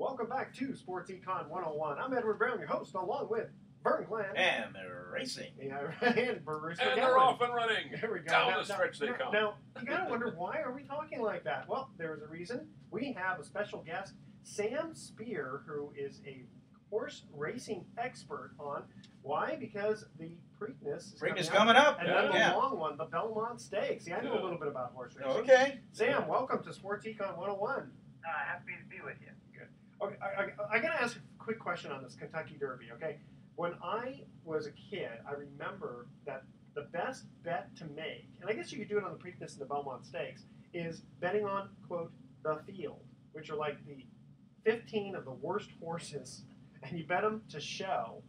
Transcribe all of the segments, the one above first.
Welcome back to Sports Econ 101. I'm Edward Brown, your host, along with Vern Glenn. And they're racing. Yeah, and Bruce And McGowan. they're off and running. There we go. Down Now- the stretch now, they now, come. Now, you gotta wonder why are we talking like that? Well, there's a reason. We have a special guest, Sam Spear, who is a horse racing expert on. Why? Because the Preakness is Preakness coming coming up. up, and Yeah. then the Yeah. long one, the Belmont Stakes. See, I know a Yeah. little bit about horse racing. Okay. Sam, welcome to Sports Econ 101. Uh, happy to be with you. Okay, I, I, I gotta ask a quick question on this Kentucky Derby. Okay, when I was a kid, I remember that the best bet to make, and I guess you could do it on the Preakness and the Belmont Stakes, is betting on quote the field, which are like the 15 of the worst horses, and you bet them to show,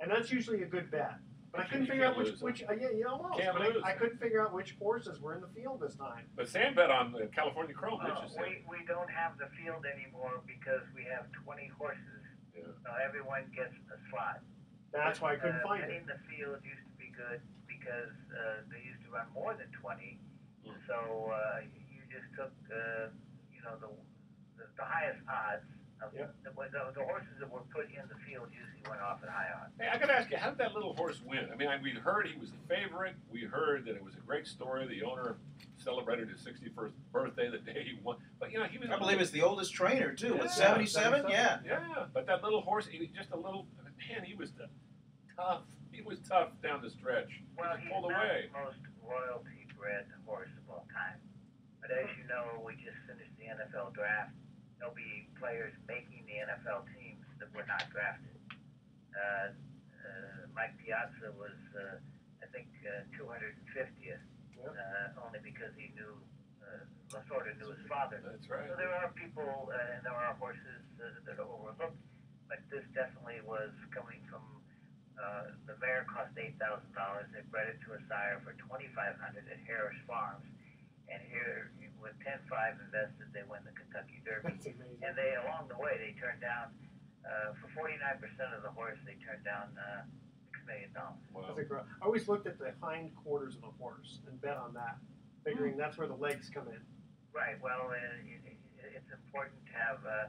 and that's usually a good bet. But I couldn't figure out which which uh, yeah you almost, Can't but lose. I couldn't figure out which horses were in the field this time. But Sam bet on the California Chrome, didn't you say? we, we don't have the field anymore because we have 20 horses. Yeah. So everyone gets a slot. That's why I couldn't uh, find it. betting the field used to be good because uh, they used to run more than 20. Hmm. So uh, you just took, uh, you know, the, the, the highest odds. Of Yep. the, the, the horses that were put in the field usually went off at high odds. Hey, I got to ask you, how did that little horse win? I mean, I, we heard he was the favorite. We heard that it was a great story. The owner celebrated his 61st birthday the day he won. But you know, he was. I believe it's the oldest trainer too. With Yeah, 77, 77. yeah. Yeah, but that little horse, he was just a little man. He was t- tough. He was tough down the stretch. Well, he he's just pulled not away. the most royalty bred horse of all time. But as you know, we just finished the NFL draft. There'll be players making the NFL teams that were not drafted. Uh, uh, Mike Piazza was, uh, I think, uh, 250th, uh, only because he knew, uh, Lasorda knew his father. That's right. So there are people uh, and there are horses uh, that are overlooked, but this definitely was coming from uh, the mare cost eight thousand dollars. They bred it to a sire for twenty five hundred at Harris Farms, and here with ten five invested, they win the Kentucky Derby. That's amazing. And they along the way they turned down uh, for forty nine percent of the horse they turned down uh, six million dollars. Wow. That's a gro- I always looked at the hind quarters of a horse and bet on that, figuring that's where the legs come in. Right. Well, uh, it, it, it's important to have uh,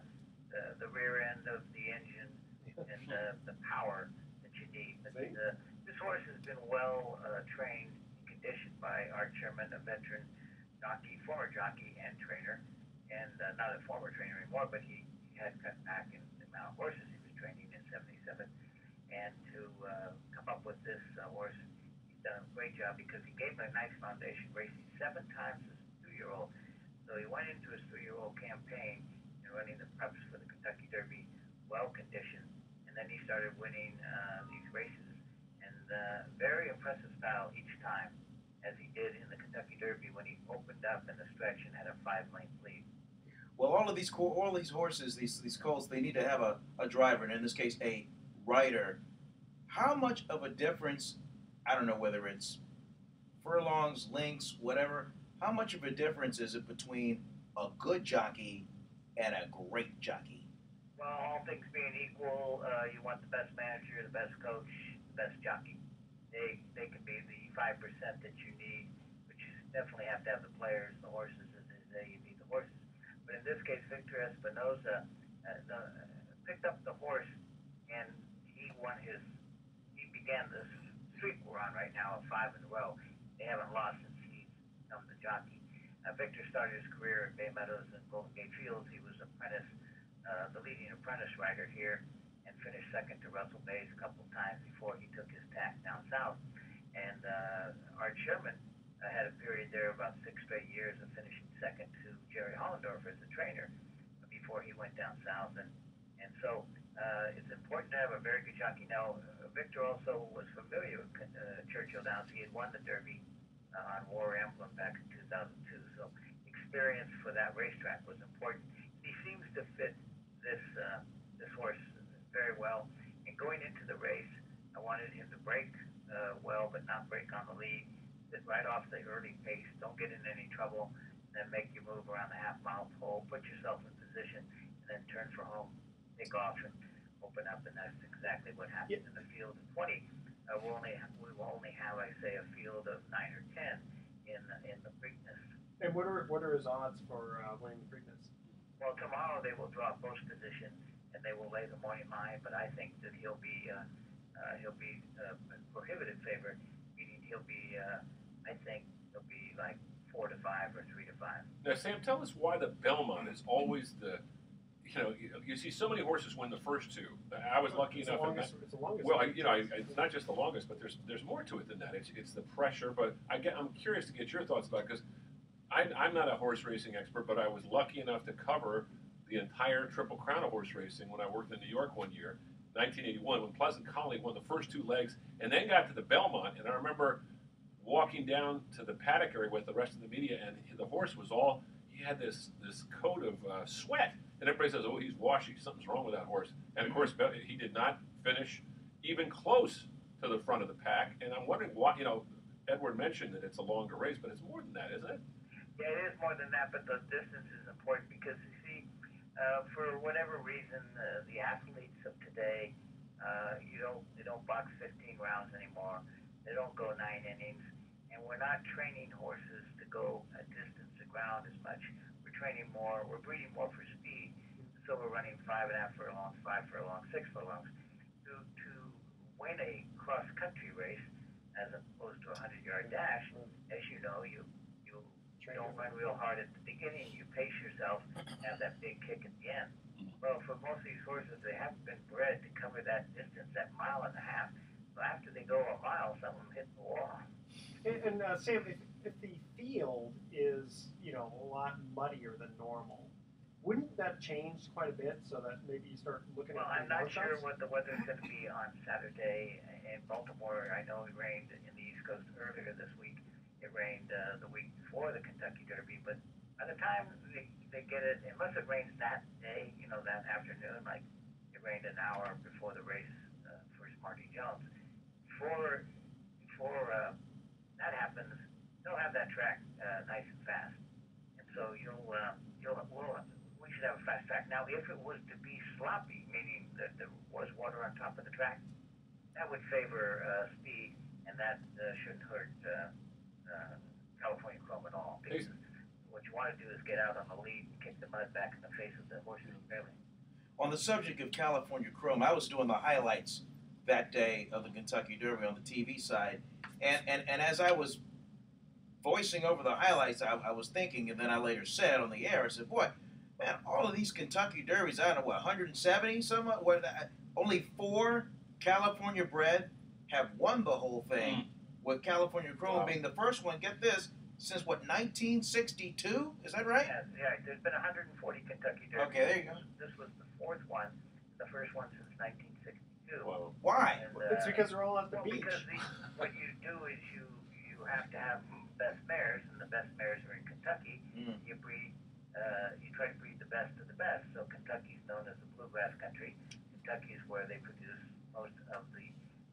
the, the rear end of the engine and uh, the power that you need. But See? uh, this horse has been well uh, trained and conditioned by Art Sherman, a veteran jockey, former jockey and trainer, and uh, not a former trainer anymore, but he, he had cut back in the amount of horses he was training in '77. And to uh, come up with this uh, horse, he's done a great job because he gave him a nice foundation, racing seven times as a two-year-old. So he went into his three-year-old campaign and running the preps for the Kentucky Derby well conditioned, and then he started winning uh, these races and uh, very impressive style each time, as he did in the Kentucky Derby when he opened up in the stretch and had a five-length lead. Well, all of these all these horses, these these colts, they need to have a, a driver, and in this case, a rider. How much of a difference? I don't know whether it's furlongs, links, whatever. How much of a difference is it between a good jockey and a great jockey? Well, all things being equal, uh, you want the best manager, the best coach, the best jockey. They they can be the five percent that you need, but you definitely have to have the players, the horses, as they you need the horses. But in this case, Victor Espinoza uh, uh, picked up the horse, and he won his. He began this streak we're on right now of five in a row. They haven't lost since he's become the jockey. Uh, Victor started his career at Bay Meadows and Golden Gate Fields. He was apprentice uh, the leading apprentice rider here and finished second to Russell Baze a couple times before he took his tack down south. And uh, Art Sherman uh, had a period there about six straight years of finishing second to Jerry Hollendorfer as a trainer before he went down south. And, and so uh, it's important to have a very good jockey. Now, uh, Victor also was familiar with uh, Churchill Downs. He had won the Derby uh, on War Emblem back in 2002. So experience for that racetrack was important. He seems to fit this uh, this horse very well. And going into the race, I wanted him to break uh, well, but not break on the lead. Sit right off the early pace. Don't get in any trouble. Then make your move around the half mile pole. Put yourself in position, and then turn for home. Take off and open up. And that's exactly what happened in the field of 20. Uh, we'll only we will only have, I say, a field of nine or ten in in the Preakness. And what are what are his odds for uh, winning the Preakness? Well, tomorrow they will draw post position and they will lay the morning line, but I think that he'll be uh, uh, he'll be uh, a prohibited favorite, meaning he'll be uh, I think he'll be like four to five or three to five. Now, Sam, tell us why the Belmont is always the, you know, you, you see so many horses win the first two. I was lucky it's enough. in longest. It's the longest. Well, I, you know, I, I- it's not just the longest, but there's there's more to it than that. It's it's the pressure. But I get, I'm curious to get your thoughts about because I'm I'm not a horse racing expert, but I was lucky enough to cover the entire Triple Crown of horse racing when I worked in New York one year, 1981, when Pleasant Colony won the first two legs, and then got to the Belmont, and I remember walking down to the paddock area with the rest of the media, and the horse was all he had this this coat of uh, sweat, and everybody says, "Oh, he's washy. Something's wrong with that horse." And of course, he did not finish even close to the front of the pack. And I'm wondering why. You know, Edward mentioned that it's a longer race, but it's more than that, isn't it? Yeah, it is more than that, but the distance is important because uh, for whatever reason, uh, the athletes of today, uh, you don't they don't box 15 rounds anymore. They don't go nine innings, and we're not training horses to go a distance to ground as much. We're training more. We're breeding more for speed, so we're running five and a half furlongs, five furlongs, six furlongs. To to win a cross country race, as opposed to a hundred yard dash, as you know, you you Train don't run real hard at the beginning. You pace yourself and have that big kick at the end. Well, for most of these horses, they haven't been bred to cover that distance, that mile and a half. So after they go a mile, some of them hit the wall. And, and uh, Sam, if, if the field is you know a lot muddier than normal, wouldn't that change quite a bit so that maybe you start looking Well, at I'm not sure what the weather's going to be on Saturday in Baltimore. I know it rained in the East Coast earlier this week. It rained uh, the week before the Kentucky Derby, but by the time they, they get it, unless it rains that day, you know, that afternoon, like it rained an hour before the race uh, for Smarty Jones. Before before uh, that happens, they'll have that track uh, nice and fast, and so you'll uh, you'll we'll, we should have a fast track. Now, if it was to be sloppy, meaning that there was water on top of the track, that would favor uh, speed, and that uh, shouldn't hurt uh, uh, California Chrome at all. Because want to do is get out on the lead and kick the mud back in the face of the horses belly. On the subject of California Chrome, I was doing the highlights that day of the Kentucky Derby on the TV side, and and, and as I was voicing over the highlights, I, I was thinking, and then I later said on the air, I said, "Boy, man, all of these Kentucky Derbies, I don't know what, 170 some, what, uh, only four California bred have won the whole thing, with California Chrome Wow. being the first one. Get this, since what 1962? Is that right? Yeah, yeah. There's been 140 Kentucky Derbies. Okay, there you go. This was the fourth one, the first one since 1962. Well, Why? And, It's uh, because they're all at the well, beach. because the, what you do is you you have to have best mares, and the best mares are in Kentucky. Mm. You breed, uh, you try to breed the best of the best. So Kentucky's known as the bluegrass country. Kentucky is where they produce most of the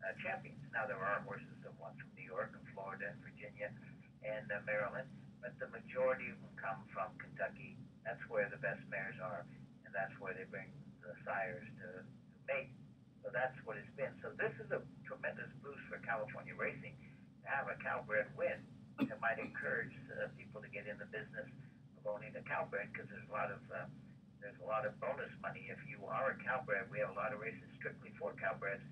uh, champions. Now there are horses that won from New York and Florida and Virginia and uh, Maryland, but the majority them come from Kentucky. That's where the best mares are, and that's where they bring the sires to, to mate. So that's what it's been. So this is a tremendous boost for California racing to have a Calbred win. It might encourage uh, people to get in the business of owning a Calbred because there's a lot of uh, there's a lot of bonus money if you are a Calbred. We have a lot of races strictly for Calbreds,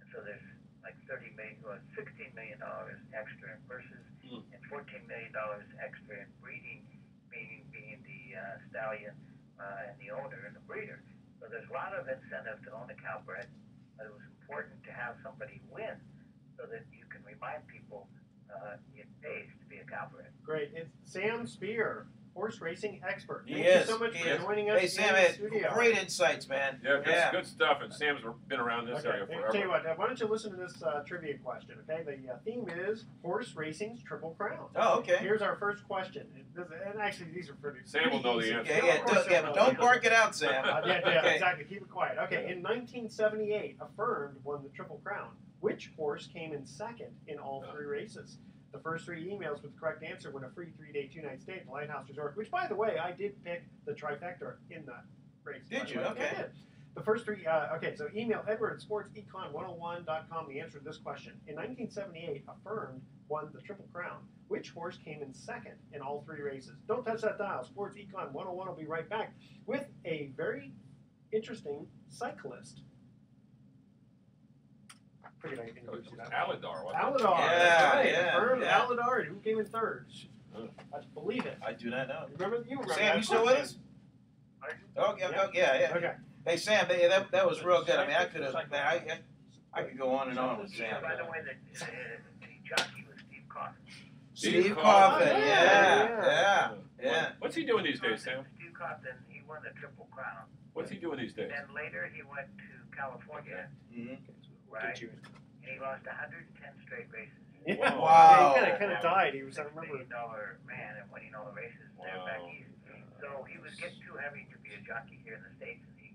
and so there's like 30 million, or 16 million dollars extra in purses Hmm. and 14 million dollars extra in breeding, meaning being the uh, stallion uh, and the owner and the breeder. So there's a lot of incentive to own a Calbred, but it was important to have somebody win so that you can remind people uh, it pays to be a Calbred. Great. It's Sam Spear, horse racing expert. He Thank is, you so much he for is. joining us Hey Sam, in the studio. great insights, man. yeah, good, Yeah. good stuff. And Sam's been around this Okay, area hey, forever. tell you what, uh, why don't you listen to this uh, trivia question, okay? The uh, theme is horse racing's Triple Crown. Oh, okay. Here's our first question. And actually, these are pretty Sam will know the answer. Yeah, Of yeah, don't, yeah, but don't bark it out, Sam. Uh, yeah, yeah, Okay. exactly. Keep it quiet. Okay, in 1978, Affirmed won the Triple Crown. Which horse came in second in all three races? The first three emails with the correct answer win a free three-day, two-night stay at the Lighthouse Resort. Which, by the way, I did pick the trifecta in that race. Did you? Okay. Did. The first three, uh, okay, so email edward at sportsecon101.com the answer to this question. In 1978, Affirmed won the Triple Crown. Which horse came in second in all three races? Don't touch that dial. Sports Econ 101 will be right back with a very interesting cyclist. Figured I could It was introduce you that. Alydar. Alydar. Yeah, that's right. yeah, Affirmed yeah. Alydar. Who came in third? I believe it. I do not know. Remember you remember Sam, that, you still course, with us? Oh, yeah, Yeah. oh, yeah, yeah. Okay. Hey, Sam, they, that, that was real good. I mean, I could have, man, I, I, I could go on and on with Sam. by the way, the, uh, jockey was Steve Cauthen. Steve Steve Cauthen, Cauthen. yeah, Yeah, yeah, yeah. What's he doing these days, Sam? Steve Cauthen, he won the Triple Crown. What's he doing these days? Then later he went to California, Mhm. Right? And he lost 110 straight races. Yeah. Wow. Wow. Yeah, he kind of kind of died. He was. I remember. Million dollar man and winning all the races there back Wow. east. So he was getting too heavy to be a jockey here in the States, and he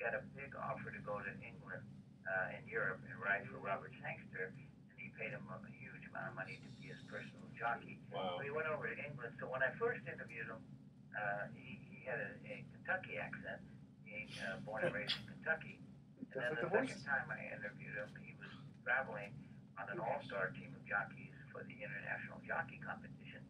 got a big offer to go to England uh, and Europe and ride for Robert Sangster, and he paid him a huge amount of money to be his personal jockey. Wow. So he went over to England. So when I first interviewed him, uh, he, he had a, a Kentucky accent, being uh, born and raised in Kentucky. And then the like the second time I interviewed him, he was traveling on an all-star team of jockeys for the International Jockey Competition.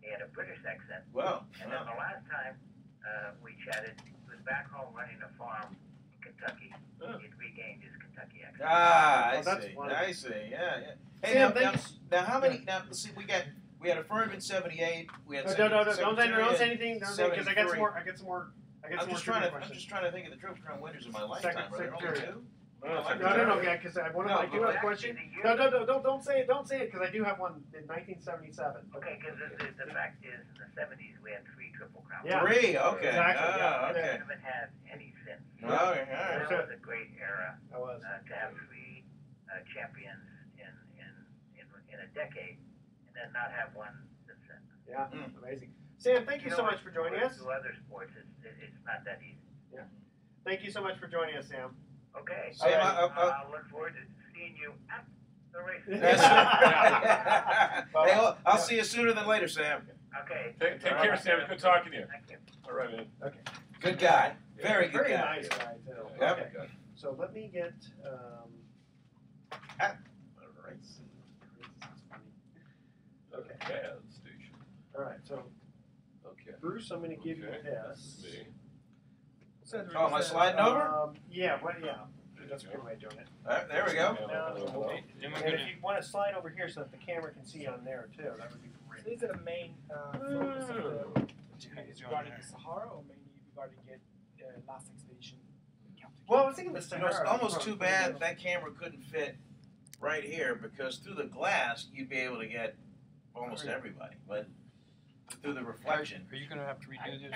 He had a British accent. Wow. And then the last time uh, we chatted, he was back home running a farm in Kentucky. Oh. He'd regained his Kentucky accent. Ah, I Oh, that's see. fun. I see. Yeah, yeah. Hey, Sam, now, thank now, now, how many? Now, let's see. We got we had Affirmed in '78. We had No, no, no, no, don't say, don't say anything. Don't say because I got some more. I got some more. I got I'm just trying to. trivia I'm just trying to think of the Triple Crown winners in my lifetime. Are there only Secretary. two? Oh, No, no, no, Secretary. yeah, because I, one No, I do have a question. No, no, no, don't, don't say it. Don't say it because I do have one in 1977. Okay, because the, the, the fact is, in the 70s, we had three Triple Crowns. Yeah. Three. Okay. Exactly, Ah, yeah. We okay. haven't had any since. Okay. All right. That was a great era I was. uh, to have three uh, champions in, in, in, in a decade and then not have one since then. Yeah, Mm. amazing. Sam, thank you know so much for joining us. To other sports, it's, it's not that easy. Yeah. Thank you so much for joining us, Sam. Okay. Sam, All right. I- I- I- I'll look forward to seeing you at the race. That's right. hey, I'll, I'll see you sooner than later, Sam. Okay. Take, take care, right. Sam. Good talking to you. Thank you. All right, man. Okay. Good guy. Very good Very guy. nice guy too. Yep. Okay, Good. so let me get. Um, All right. Okay. Gas station. all right, so Okay. Bruce, I'm going to give you Okay. this. Oh, am I sliding over? Um, yeah, well, yeah. That's a good way of doing it. All right, there we go. Now, Am I And gonna- if you want to slide over here so that the camera can see on there too, that would be great. These are the main uh, focus of the regarding the Sahara or mainly regarding it, uh, last expedition? Well, I was thinking the You know, it's Sahara. almost too bad that camera couldn't fit right here because through the glass you'd be able to get almost everybody, but through the reflection. Are you gonna have to redo this?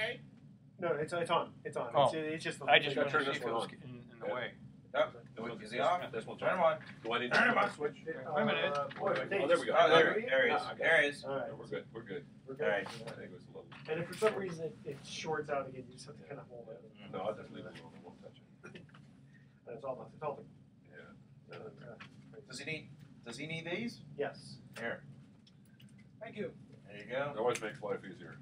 No, it's, it's on. It's on. Oh. It's, it's just the. I just gotta want to turn see this if it one was on. in, in the Yeah. way. Is he off? This one's Turn him on. on. Do I need to Turn him on. switch? Wait a minute. Uh, boy, Oh, there we go. Oh, there, There we there he is. Ah, I got There he is. All right, No, we're good. We're good. we're good. right. I think it was a little. And if for some reason it, it shorts out again, you just have to kind of hold it. No, I'll just leave it alone. I won't touch it. And it's all it's all Yeah. uh, Does he need? Does he need these? yes. Here. Thank you. There you go. It always makes life easier.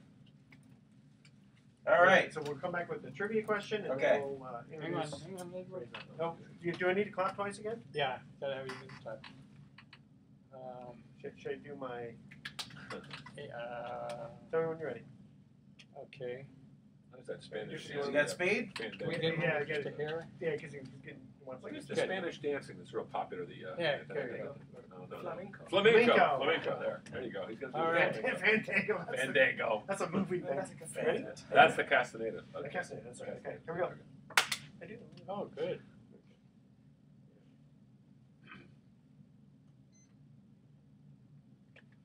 All right. So we'll come back with the trivia question and Okay. then we'll uh, Hang on, introduce. hang on, let me- Oh, do, do I need to clap twice again? Yeah, that how you do that. Um, Should, should I do my? uh, Tell me when you're ready. okay. What is that Spanish? You You dancing? speed? We dancing. Yeah, I one get it. Yeah, because he's getting one What is the Spanish dancing that's real popular? The uh, Yeah, there you go. No, no, no. Flamenco. Flamenco. Flamenco. Flamenco. There. There you go. He's gonna do All the right. Flamenco. Fandango. That's, a, Fandango. that's a movie that's like a Ready? That's the Castaneda. I can't say it. That's right. Okay, here we go. I do. Oh, good.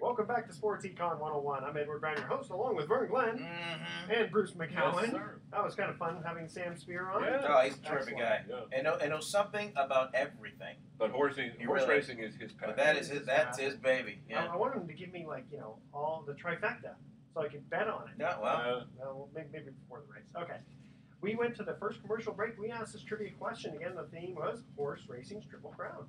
Welcome back to Sports Econ 101. I'm Edward Brown, your host, along with Vern Glenn Mm-hmm. and Bruce Yes, McGowan. sir. that was kind of fun having Sam Spear on. Yeah. Oh, he's a terrific Excellent. guy. Yeah. And know, and knows something about everything. But horsing, He horse really- racing is his passion. But that is his. That's his baby. I, Yeah. I wanted him to give me like you know all the trifecta, so I could bet on it. Yeah. Well. Uh, Well, maybe, maybe before the race. Okay. We went to the first commercial break. We asked this trivia question again. The theme was horse racing's triple crown.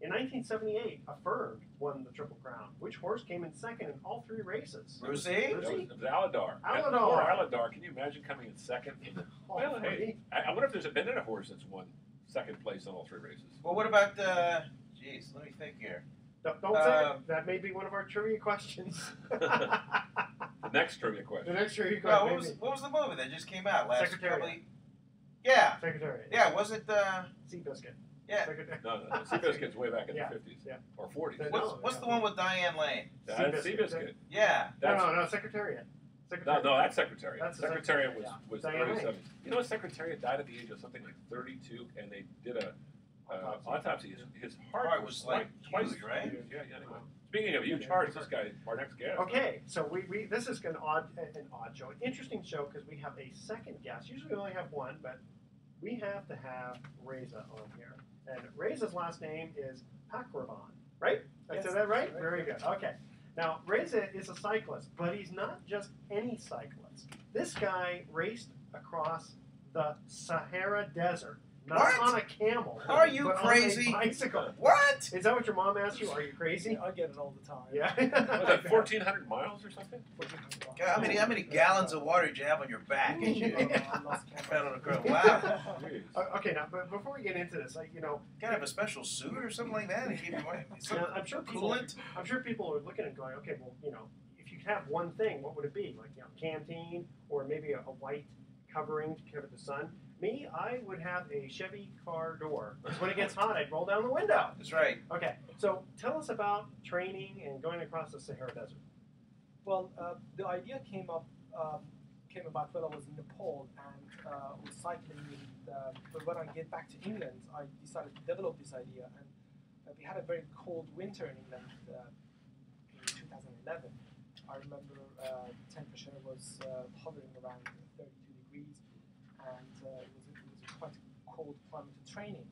In 1978, Affirmed won the Triple Crown. Which horse came in second in all three races? Brucey? It was, it was Alydar. Alydar. Poor Alydar. Can you imagine coming in second? Well, All hey, three. I, I wonder if there's been a horse that's won second place in all three races. Well, what about the. Jeez, let me think here. Don't, don't say Um, it. That may be one of our trivia questions. The next trivia question. the next trivia Well, question. what was what was the movie that just came out last Secretariat. couple Yeah, Secretariat. yeah. Was it uh? Seabiscuit. Yeah. Secretariat. No, no, no. Seabiscuit's way back in Yeah, the 50s yeah. or 40s. No, What's what's yeah. the one with Diane Lane? That's Seabiscuit. Seabiscuit. Yeah. No, That's, no, no, Secretariat. no, Secretariat. no, that's Secretariat. That's the Secretariat was, Secretariat, was Diane Lane. 37. You know, Secretariat died at the age of something like 32, and they did a uh, autopsy. His, his heart, Heart was like twice huge, right? Yeah, yeah. Anyway, speaking of huge hearts, this guy, our next guest. Okay, so we, we this is an odd an odd show, an interesting show because we have a second guest. Usually we only have one, but we have to have Reza on here, and Reza's last name is Pakravan, right? I Yes, said that right? right. Very good. Okay. Now Reza is a cyclist, but he's not just any cyclist. This guy raced across the Sahara Desert, not What? on a camel. Are you crazy? On a bicycle. What? Is that what your mom asked you? Are you crazy? I get it all the time. Yeah. Was that 1,400 miles or something? God, how many how many gallons of water did you have on your back? as you I lost count. on the ground? Wow. Jeez. Okay, now, but before we get into this, like you know, Gotta have a special suit or something like that to keep your you know, I'm sure people, coolant. I'm sure people are looking and going, okay, well, you know, if you could have one thing, what would it be? Like, you know, canteen or maybe a, a white covering to cover the sun. Me, I would have a Chevy car door. 'Cause when it gets hot, I'd roll down the window. That's right. Okay, so tell us about training and going across the Sahara Desert. Well, uh, the idea came up um, came about when I was in Nepal and uh, was cycling. In the, but when I get back to England, I decided to develop this idea, and uh, we had a very cold winter in England uh, in 2011. I remember uh, temperature was uh, hovering around 32 degrees, and uh, it was it was a quite cold climate training.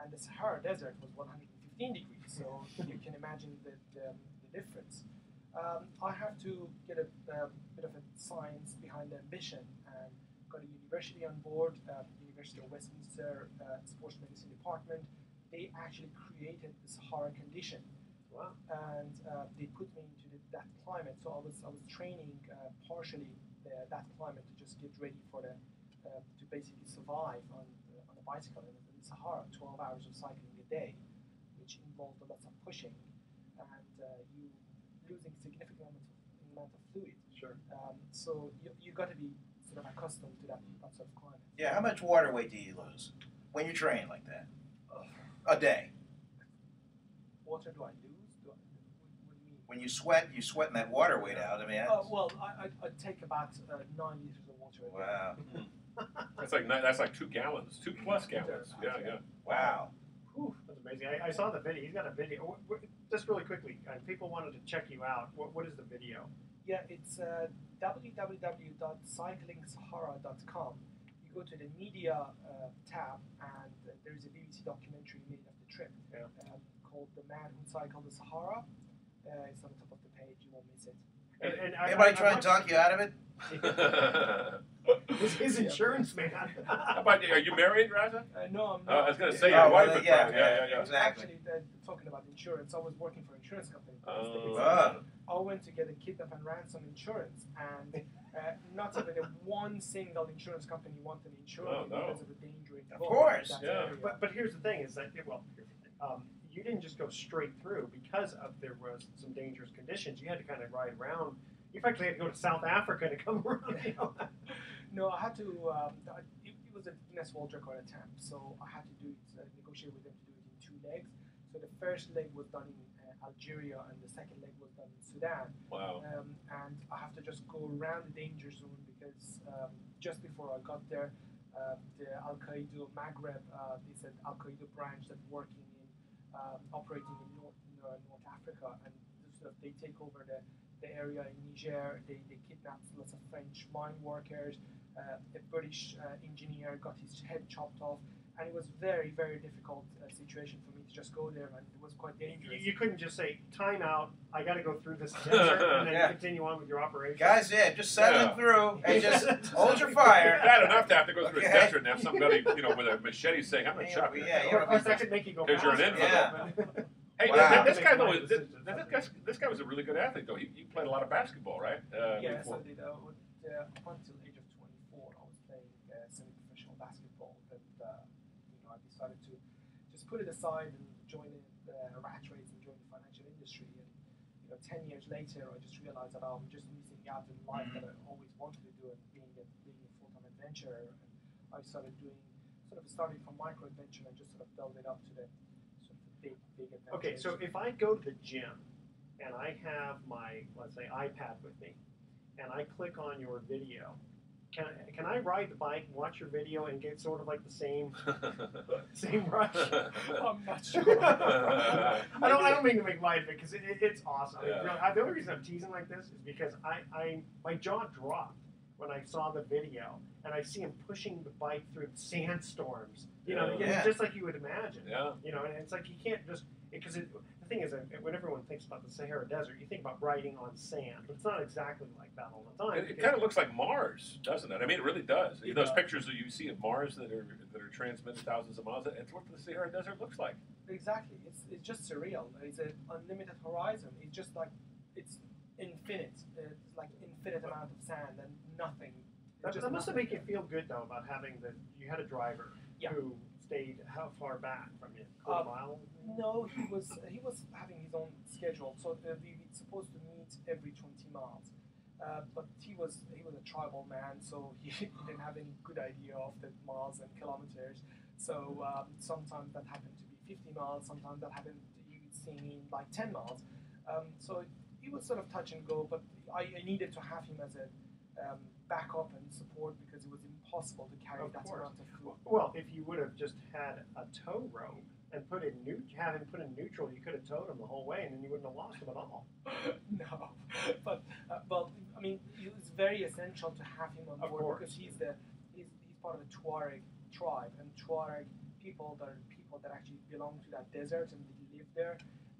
And the Sahara Desert was 115 degrees, so you can imagine the, the, the difference. Um, I have to get a, um bit of a science behind the ambition and got a university on board, uh, University of Westminster uh, Sports Medicine Department. They actually created the Sahara condition, Wow. and uh, they put me into the, that climate. So I was I was training uh, partially the, that climate to just get ready for the uh, to basically survive on the, on a bicycle in the Sahara, 12 hours of cycling a day, which involved a lot of pushing, and uh, you losing significant amount of, amount of fluid. Sure. Um, so you you've got to be sort of accustomed to that, that sort of climate. Yeah. How much water weight do you lose when you train like that? A day. Water do I lose? Do I, what, what do you mean? When you sweat, you sweating that water weight out. I mean, Oh, well, I, I, I take about uh, nine liters of water. wow, That's like that's like two gallons, two plus gallons. Yeah, yeah. wow. Whew, that's amazing. I, I saw the video. He's got a video. Wh- wh- Just really quickly, uh, people wanted to check you out. What, what is the video? Yeah, it's uh, www.cyclingsahara.com. You go to the media uh, tab, and uh, there is a BBC documentary made of the trip Yeah. um, called "The Man Who Cycled the Sahara." Uh, it's on the top of the page. You won't miss it. And, and Anybody I- try I and talk you out of it? His, his insurance man. How about you? Are you married, Reza? Uh, no, I'm Uh, not. I was gonna say Oh, your well, wife is yeah, married. Yeah, yeah, yeah. Exactly. Actually, uh, talking about insurance, I was working for an insurance company. Oh. States. Ah. I went to get a kidnap and ransom insurance, and uh, not even a one single insurance company wanted to insure Oh, me no. because of the danger Of course, that yeah. area. but but here's the thing: is that well, here's the thing. Um, you didn't just go straight through because of there was some dangerous conditions. You had to kind of ride around. You actually had to go to South Africa to come around. You know? No, I had to. Um, it, it was a Guinness World Record attempt, so I had to do it. Uh, negotiate with them to do it in two legs. So the first leg was done in uh, Algeria, and the second leg was done in Sudan. Wow. Um, and I have to just go around the danger zone because um, just before I got there, uh, the Al Qaeda Maghreb uh, is an Al Qaeda branch that's working in um, operating in North, uh, North Africa, and sort of they take over the, the area in Niger. They, they kidnap lots of French mine workers. uh, a British uh, engineer got his head chopped off, and it was very very difficult uh, situation for me to just go there, and it was quite You, dangerous. you couldn't just say time out. I got to go through this desert and then Yeah. continue on with your operation. Guys, yeah, just settling Yeah. through and just hold your fire. Bad enough to have to go through Okay. a desert and have somebody, you know, with a machete saying, "I'm gonna Yeah, chop well, you." yeah, Or, of course, that could make you go 'Cause you're an faster. infidel. Hey, Wow. th- this guy though, this, decisions. this guy, this guy was a really good athlete though. He, he played a lot of basketball, right? Uh, yes, before- I did. Uh, with, uh, up until the age of 24, I was playing uh, semi-professional basketball, but uh, you know, I decided to just put it aside and join the uh, rat race and join the financial industry. And you know, 10 years later, I just realized that I'm just missing out in life that I always wanted to do, and being a being a full-time adventurer. And I started doing sort of starting from micro adventure and just sort of build it up to the sort of the big, big adventure. Okay, so if I go to the gym and I have my, let's say, iPad with me, and I click on your video, can I, can I ride the bike, watch your video, and get sort of like the same same rush? I'm not sure. I don't. I don't mean to make light of it because it, it, it's awesome. I mean, Yeah. really, I- the only reason I'm teasing like this is because I, I my jaw dropped when I saw the video and I see him pushing the bike through sandstorms. You know, Yeah. Yeah. just like you would imagine. yeah. You know, and it's like you can't just because it, the thing is, uh, when everyone thinks about the Sahara Desert, you think about riding on sand, but it's not exactly like that all the time. It, it kind of looks like Mars, doesn't it? I mean, it really does. It Those does. pictures that you see of Mars that are that are transmitted thousands of miles. It's what the Sahara Desert looks like. Exactly. It's, it's just surreal. It's an unlimited horizon. It's just like it's infinite. It's like infinite amount of sand and nothing. That, that must have nothing made you feel good though about having the you had a driver Yeah. who stayed how far back from you? Quarter Uh, mile? No, he was he was having his own schedule. So uh, we were supposed to meet every 20 miles. Uh, but he was he was a tribal man, so he didn't have any good idea of the miles and kilometers. So um, sometimes that happened to be 50 miles, sometimes that happened you would see me like 10 miles. Um, so he was sort of touch and go, but I, I needed to have him as a um, backup and support because it was impossible to carry Of that course. amount of food. Well, if you would have just had a tow rope and put in new, had him put in neutral, you could have towed him the whole way, and then you wouldn't have lost him at all. no, but uh, well, I mean, it's very essential to have him on board because he's the he's, he's part of the Tuareg tribe, and Tuareg people that are people that actually belong to that desert and they live there,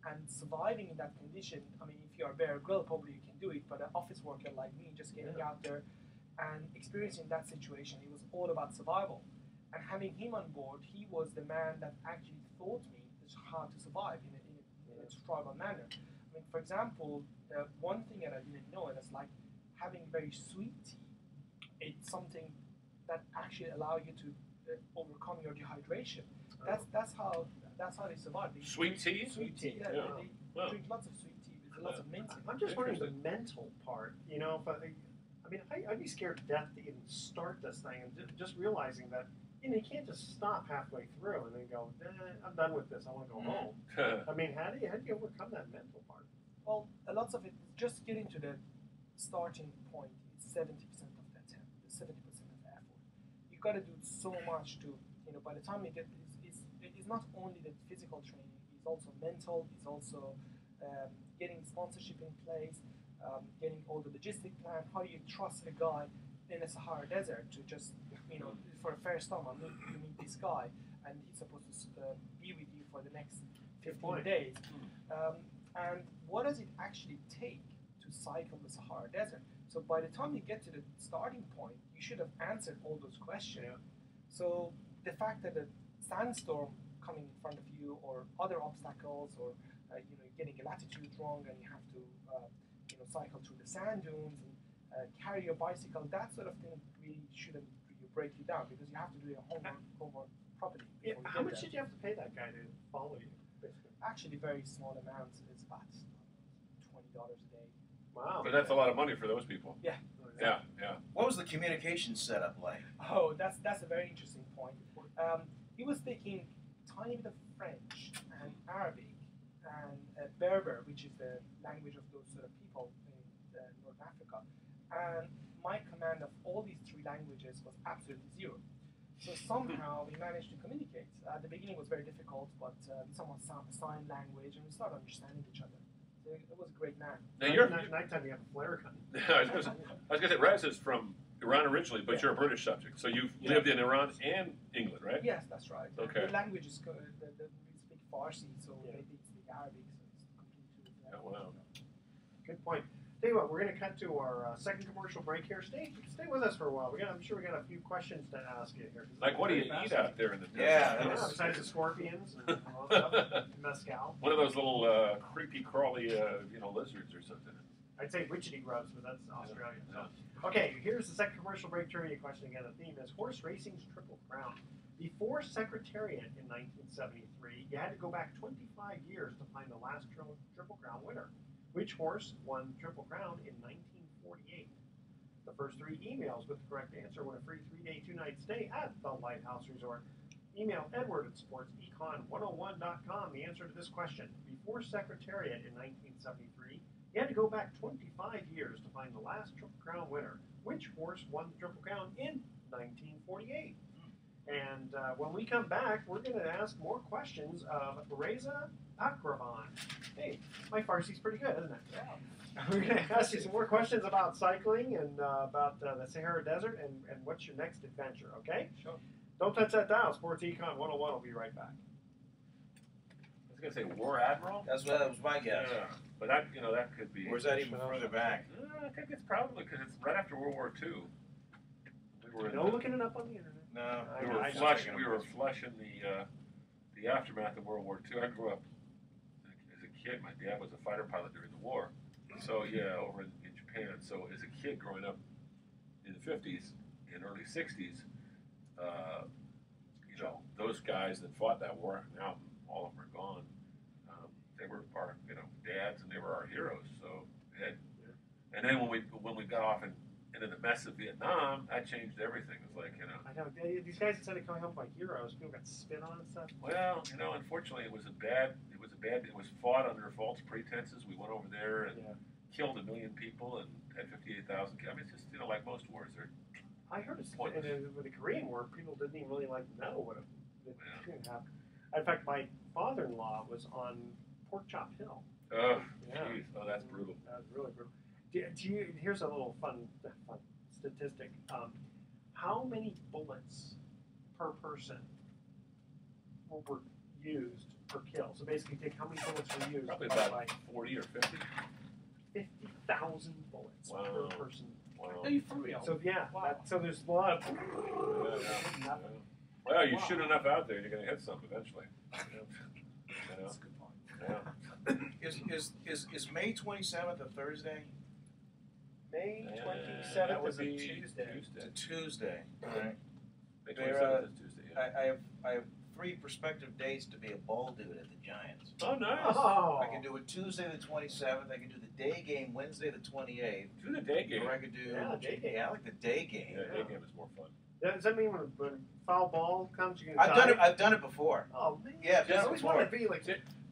and surviving in that condition. I mean, if you are Bear Grill, probably you can do it, but an office worker like me, just getting out there and experiencing that situation, it was all about survival. And having him on board, he was the man that actually taught me how to survive in a, in a, in a tribal manner. I mean, for example, uh, one thing that I didn't know is like having very sweet tea. It's something that actually allow you to uh, overcome your dehydration. That's that's how that's how they survive. They Sweet tea? Sweet tea. Yeah, Yeah. They, they Wow. drink lots of sweet tea with lots of mint. I'm just wondering the mental part. You know, if I, I mean, I, I'd be scared to death to even start this thing, and just realizing that you know you can't just stop halfway through and then go, eh, I'm done with this. I want to go Mm. home. I mean, how do you how do you overcome that mental part? Well, a lot of it, just getting to the starting point is 70% of the attempt, 70% of the effort. You've got to do so much to, you know, by the time you get, it's, it's, it's not only the physical training, it's also mental, it's also um, getting sponsorship in place, um, getting all the logistic plan. How do you trust a guy in the Sahara Desert to just, you know, for a first time, I meet, you meet this guy and he's supposed to uh, be with you for the next 15 days. Um, and what does it actually take to cycle the Sahara Desert? So by the time you get to the starting point, you should have answered all those questions. Yeah. So the fact that a sandstorm coming in front of you, or other obstacles, or uh, you know getting a latitude wrong, and you have to uh, you know cycle through the sand dunes and uh, carry your bicycle, that sort of thing really shouldn't really break you down because you have to do your homework, homework properly. Yeah, you how much there. did you have to pay that guy to follow you? Basically. Actually, very small amounts. It's about twenty dollars a day. Wow. but that's a lot of money for those people. Yeah. Yeah, yeah. What was the communication setup like? Oh, that's that's a very interesting point. Um, he was speaking tiny bit of French and Arabic and uh, Berber, which is the language of those sort of people in uh, North Africa. And my command of all these three languages was absolutely zero. So somehow we managed to communicate. At the beginning, it was very difficult, but uh, we somehow found sign language and we started understanding each other. So it was a great man. Now you're. Night, nighttime you have a flare gun. I was gonna say, I was gonna say, Rez is from Iran originally, but Yeah. you're a British subject, so you've Yeah. lived in Iran and England, right? Yes, that's right. Okay. The language is co- the, the, we speak Farsi, so Yeah. they, they speak Arabic, so it's completely two Oh, wow. Good point. Tell you what, we're going to cut to our uh, second commercial break here. Stay, stay with us for a while. We got, I'm sure we got a few questions to ask you here. Like, what do you eat out there in the desert? Yeah, that's- besides the scorpions and all that stuff, mezcal. One of those little uh, creepy, crawly, uh, you know, lizards or something. I'd say witchetty grubs, but that's Australia. Yeah. Okay, here's the second commercial break trivia question again. The theme is horse racing's triple crown. Before Secretariat in 1973, you had to go back 25 years to find the last tri- triple crown winner. Which horse won triple crown in 1948? The first three emails with the correct answer win a free three-day, two-night stay at the Lighthouse Resort. Email Edward at sportsecon101.com the answer to this question. Before Secretariat in 1973, you had to go back 25 years to find the last Triple Crown winner. Which horse won the Triple Crown in 1948? And uh, when we come back, we're going to ask more questions of Reza Akravan. Hey, my Farsi's pretty good, isn't it? Yeah. We're going to ask you some more questions about cycling and uh, about uh, the Sahara Desert and, and what's your next adventure, okay? Sure. Don't touch that dial. Sports Econ 101 will be right back. I was gonna say War Admiral. That's what that was my guess. Yeah, but that you know that could be. Where's that even further back? Uh, I think it's probably because it's right after World War II. We were No looking it up on the internet. No, we were I flush. We were flush in the uh, the aftermath of World War II. I grew up as a kid. My dad was a fighter pilot during the war, so yeah, over in, in Japan. So as a kid growing up in the fifties and early sixties, uh, you know, those guys that fought that war now all of them are gone. Um, they were our you know dads and they were our heroes. So had, and then when we when we got off and into the mess of Vietnam, that changed everything. It was like you know. I know they- these guys instead of coming home like heroes, people got spit on and stuff. Well, you know, unfortunately, it was a bad. It was a bad. It was fought under false pretenses. We went over there and Yeah. killed a million people and had fifty-eight thousand. I mean, it's just you know, like most wars, they're I heard it's Pointless. and, uh, with the Korean War, people didn't even really like know what it, it Yeah. could happen. In fact, my father-in-law was on Pork Chop Hill. oh, Yeah. oh, that's brutal. That was really brutal. Do, do you, here's a little fun, fun statistic. Um, how many bullets per person were, were used per kill? So basically, take how many bullets were used Probably by about forty or fifty. fifty thousand bullets Wow. per person. Wow. Are you for real? So yeah, Wow. that, so there's a lot of. Yeah, yeah, yeah. Well, you Wow. shoot enough out there, you're going to hit some eventually. You? That's a good point. Yeah. Is is is, is May twenty seventh a Thursday? May Uh, twenty that seventh would is a be Tuesday. It's Tuesday. a Tuesday. All right. May They're, 27th is Tuesday. I, Yeah. I have I have three prospective dates to be a ball dude at the Giants. Oh, nice. Oh, I can do it Tuesday the twenty seventh. I can do the day game Wednesday the twenty eighth. Do the day game. Or I could do Yeah, day game. yeah, I like the day game. Yeah, day game is more fun. Does that mean when, when foul ball comes, you can I've done dive? it. I've done it before. Oh man, Yeah, I just always before. wanted to be like.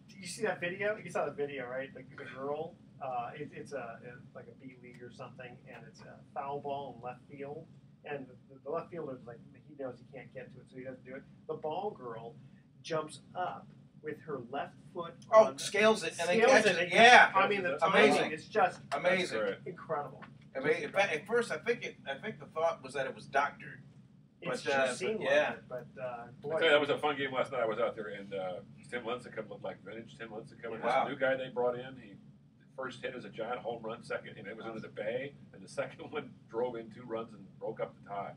You see that video? You saw the video, right? Like the girl, uh, it, it's a it's like a B league or something, and it's a foul ball in left field, and the, the left fielder like he knows he can't get to it, so he doesn't do it. The ball girl jumps up with her left foot. Oh, scales it and then scales catches it it. and- Yeah, I mean the Amazing. It's just amazing. That's incredible. I mean, in fact, at first, I think it. I think the thought was that it was doctored. It's But, uh, just seemed but, like yeah. it, but uh, I boy, tell you, that was a fun game last night. I was out there, and uh, Tim Lincecum looked like vintage Tim Lincecum. And Wow. this new guy they brought in, he first hit was a giant home run. Second hit it was into the bay, and the second one drove in two runs and broke up the tie.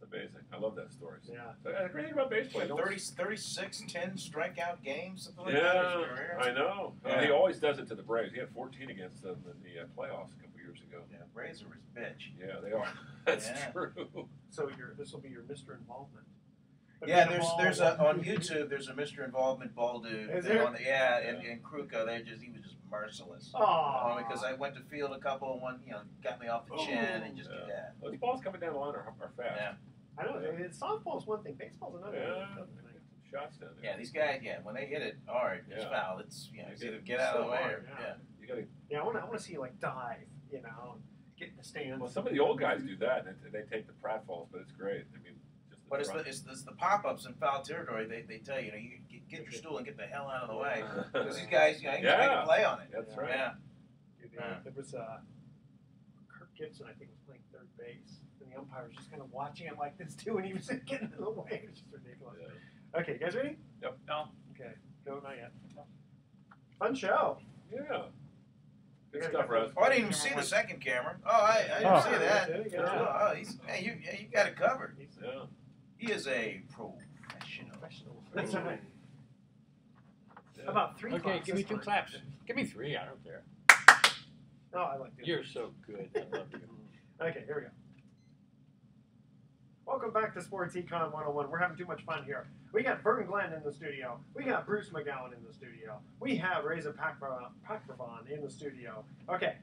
It's amazing. I love that story. Yeah. so, uh, great thing about baseball. you 30, 36, 10 strikeout games, something like Yeah, that. I know. Uh, Yeah. he always does it to the Braves. He had 14 against them in the uh, playoffs a couple years ago. Yeah, Razor is bitch. Yeah, they are. That's Yeah. true. So your this will be your Mr. Involvement. But Yeah, there's there's a, on YouTube. There's a Mr. Involvement ball dude. Is there? On the, yeah, and, and Kruka, they just he was just merciless. Aw. Um, because I went to field a couple and one, you know, got me off the chin and just Yeah. yeah. Those balls coming down the line are, are fast. Yeah. I don't know. it's- Softball's one thing. Baseball's another. Yeah. thing. Shots down there. Yeah, these guys, yeah, when they hit it hard, it's Yeah. foul. It's you know, it's get either get out of the way or yeah. yeah. You got to. Yeah, I want to. I want to see you like dive. You know, and get in the stands. Well, some of the old guys do that, and they take the pratfalls, but it's great. I mean, just the But it's the it's, it's the pop ups in foul territory. They, they tell you, you know, you get, get your stool and get the hell out of the way because these guys, you know, you can make Yeah. a play on it. That's Yeah. right. Yeah. Yeah. There was uh, Kirk Gibson, I think, was playing third base, and the umpire was just kind of watching him like this too, and he was getting in the way. It was just ridiculous. Yeah. Okay, you guys ready? Yep. No. Okay, go not yet. Fun show. Yeah. Good stuff, yeah. Russ. Oh, I didn't even see the second camera. Oh, I, I didn't Oh. see that. There you go. Yeah. Oh, he's, hey, you, yeah, you got it covered. He's Yeah. He is a professional. professional. That's all right. Yeah. How about three Okay, claps give me this two time? claps. Give me three. I don't care. No, I like doing You're so good. I love you. Okay, here we go. Welcome back to Sports Econ 101. We're having too much fun here. We got Vern Glenn in the studio. We got Bruce McGowan in the studio. We have Reza Pakravan in the studio. Okay,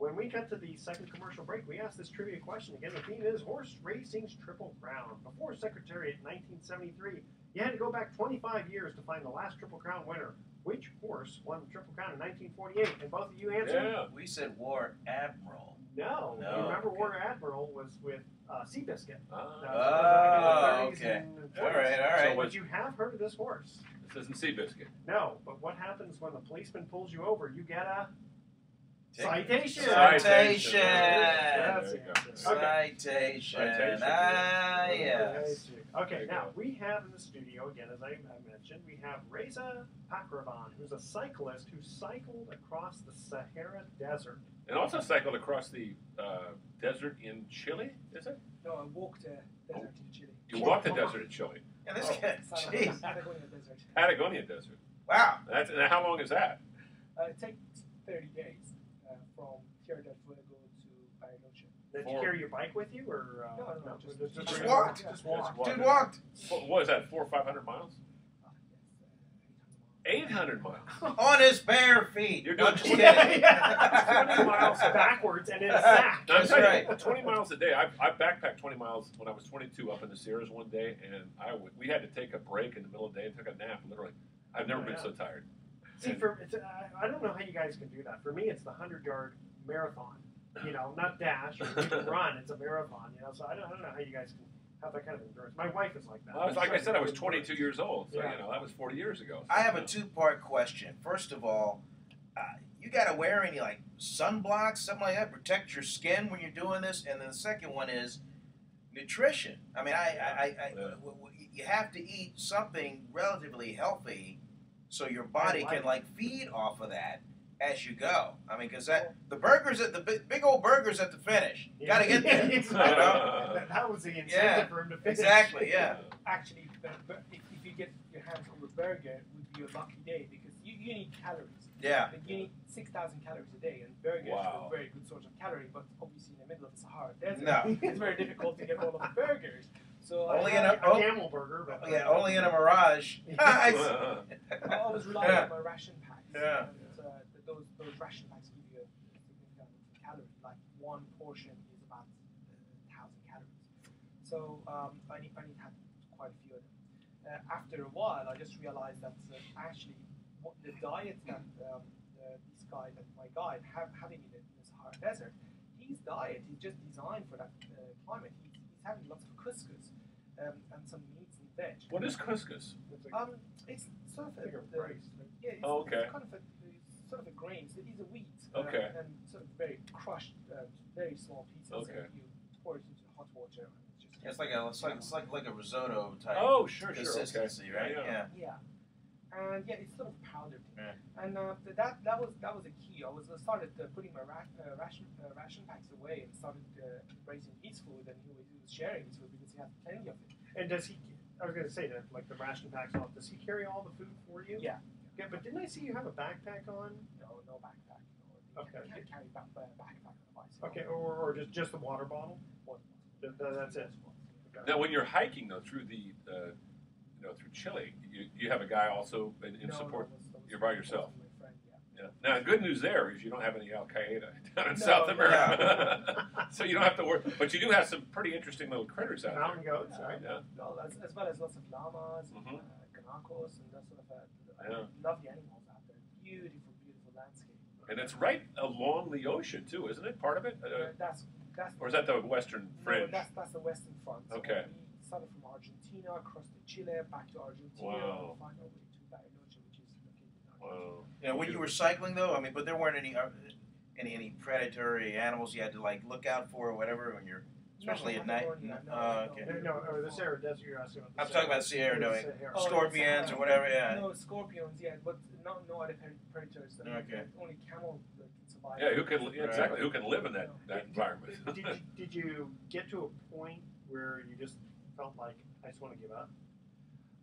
when we cut to the second commercial break, we asked this trivia question again. The theme is horse racing's triple crown. Before Secretariat in 1973, you had to go back 25 years to find the last triple crown winner. Which horse won the triple crown in 1948? And both of you answered. Yeah. We said War Admiral. No. No, You remember okay. War Admiral was with uh, Seabiscuit. Ah, That Oh, was back in the 30s okay. and All 40s. right, all So right. But you have heard of this horse. this isn't Seabiscuit. No, but what happens when the policeman pulls you over? You get a Ticket. Citation. Citation. That's There it. you go. Citation. Citation. Ah, yes. Okay, now we have in the studio again, as I, I mentioned, we have Reza Pakravan, who's a cyclist who cycled across the Sahara Desert. And also cycled across the uh, desert in Chile, is it? No, I walked the desert in Chile. You walked the desert in Chile. And this Oh, guy, jeez. Patagonia Desert. Patagonia Desert. Wow. That's, and how long is that? Uh, it takes 30 days uh, from Tierra del Fuego to Bariloche. Did Four. you carry your bike with you, or uh, No, no, no, just- just, just bring walked. over? Just Just walked. walked. Dude walked. What, what is that, four or five hundred miles? Uh, yes, uh, 800 miles. On his bare feet. You're No, doing just 20 kidding. yeah, 20 miles backwards and in a sack. I'm That's telling right. you, 20 miles a day. I, I backpacked 20 miles when I was 22 up in the Sierras one day, and I w- we had to take a break in the middle of the day and took a nap, literally. I've never been so tired. See, for it's, I I don't know how you guys can do that. For me, it's the hundred yard marathon. You know, not dash or even run. It's a marathon. You know, so I don't, I don't know how you guys can have that kind of endurance. My wife is like that. I was, like I said, I was She's 22 years old, so Yeah. you know that was 40 years ago. I have a two-part question. First of all, uh, you got to wear any like sunblocks, something like that, protect your skin when you're doing this. And then the second one is nutrition. I mean, I, I, I, I Yeah. w- w- you have to eat something relatively healthy so your body can like feed off of that as you go. I mean, because that the burgers at the big, big old burgers at the finish. Yeah. Got to get there. It's you know? that, that was the incentive Yeah, for him to finish. Exactly. Yeah. Actually, but, but if, if you get your hands on a burger, it would be a lucky day because you, you need calories. Yeah. Like you need 6,000 calories a day, and burgers Wow. are a very good source of calorie, but obviously in the middle of the Sahara Desert, No. it's very difficult to get all of the burgers. So I, Only in a, a- oh. camel burger, but Yeah. Uh, only in a mirage. I s- I always rely on my ration packs. Yeah. And, th- those, those ration packs give you a significant amount of calories. Like one portion is about uh, 1,000 calories. So um, I, need, I need to have quite a few of them. Uh, after a while, I just realized that uh, actually what the diet that um, uh, this guy, that my guide, have, having in the, in the Sahara Desert, his diet is just designed for that uh, climate. He's, he's having lots of couscous um, and some meats and veg. what is couscous? It's like, Um, it's sort of a, like a the- yeah, it's, Oh, okay. it's kind of a it's sort of a grain. So it is a wheat. uh, Okay. and sort of very crushed, uh, very small pieces. Okay. And you pour it into hot water. And it's just It's like a it's like it's like like a risotto type Oh, sure, sure. Okay. consistency, right? Yeah, Yeah. yeah. And yeah, it's sort of powdered. Yeah. And uh, that that was that was a key. I was I started uh, putting my ra- uh, ration uh, ration packs away and started uh, embracing his food, and he was, he was sharing his food because he had plenty of it. And does he? I was going to say that, like the ration packs off. Does he carry all the food for you? Yeah. Yeah, but didn't I see you have a backpack on? No, no backpack. No, Okay. can't, you can't carry back, uh, backpack on a bicycle. Okay, or, or just just the water bottle. Water Th- th- that's it. Okay. Now, when you're hiking though through the, uh, you know, through Chile, you, you have a guy also in, in No, support. no, it was- it was- You're by yourself. friend, yeah. Yeah. Now, good news there is you don't have any Al Qaeda down in No, South no. America, so you don't have to worry. But you do have some pretty interesting little critters out Mountain there. goats, right? Yeah. Well, as, as well as lots of llamas, Mhm. uh, guanacos, and that sort of uh, Yeah. lovely animals out there. Beautiful, beautiful landscape. And it's right along the ocean too, isn't it? Part of it, uh, Uh, that's that's. or is that the western no, fringe? that's that's the western front. So Okay. We started from Argentina, across to Chile, back to Argentina, Wow. and find our way to Bariloche, which is located in Argentina. Wow. Yeah, when you were cycling though, I mean, but there weren't any uh, any any predatory animals you had to like look out for or whatever when you're especially Not at night. No, Oh, okay. No, or the Sierra Desert. You're asking about. I'm talking about Sierra, no, The Sahara. Oh, Scorpions or whatever. Yeah. No scorpions, yeah, but no, no other predators. I mean, Okay. Only camel that can survive. Yeah, who can yeah, exactly? Who can live in that, that environment? did, you, did you get to a point where you just felt like I just want to give up?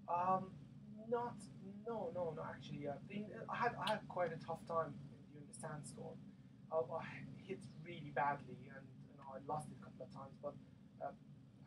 Um, not, no, no, no. Actually, uh, in, I had I had quite a tough time during the sandstorm. I, I hit really badly, and you know, I lost it a couple of times. But uh,